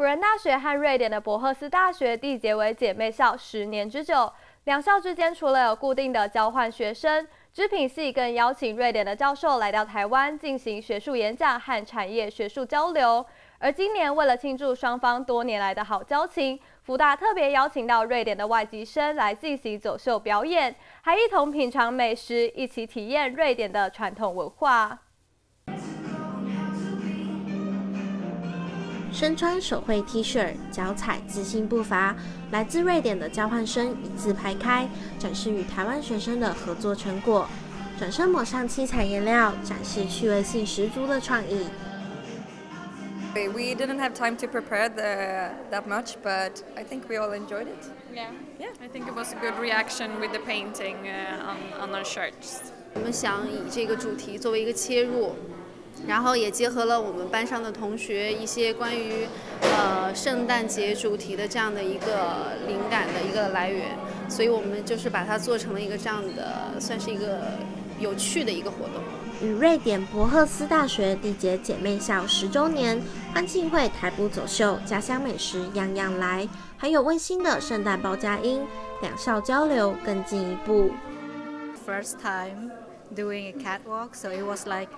辅仁大学和瑞典的博赫斯大学缔结为姐妹校十年之久，两校之间除了有固定的交换学生，织品系更邀请瑞典的教授来到台湾进行学术演讲和产业学术交流。而今年为了庆祝双方多年来的好交情，福大特别邀请到瑞典的外籍生来进行走秀表演，还一同品尝美食，一起体验瑞典的传统文化。身穿手绘 T 恤，脚踩自信步伐，来自瑞典的交换生一字排开，展示与台湾学生的合作成果。转身抹上七彩颜料，展示趣味性十足的创意。We didn't have time to prepare the, that much, but I think we all enjoyed it. Yeah, yeah. I think it was a good reaction with the painting uh, on on our shirts. 我们想以这个主题作为一个切入。然后也结合了我们班上的同学一些关于呃圣诞节主题的这样的一个灵感的一个来源，所以我们就是把它做成了一个这样的，算是一个有趣的一个活动。与瑞典博赫斯大学缔结姐妹校十周年欢庆会，台步走秀，家乡美食样样来，还有温馨的圣诞包佳音，两校交流更进一步。First time doing a catwalk, so it was like.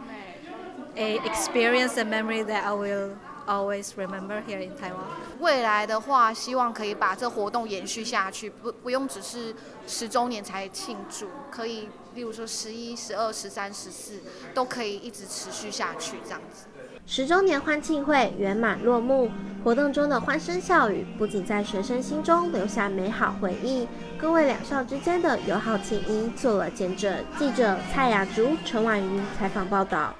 A experience and memory that I will always remember here in Taiwan。未来的话，希望可以把这活动延续下去，不不用只是十周年才庆祝，可以例如说十一、十二、十三、十四都可以一直持续下去这样子。十周年欢庆会圆满落幕，活动中的欢声笑语不仅在学生心中留下美好回忆，更为两校之间的友好情谊做了见证。记者蔡雅竹、陈婉瑜采访报道。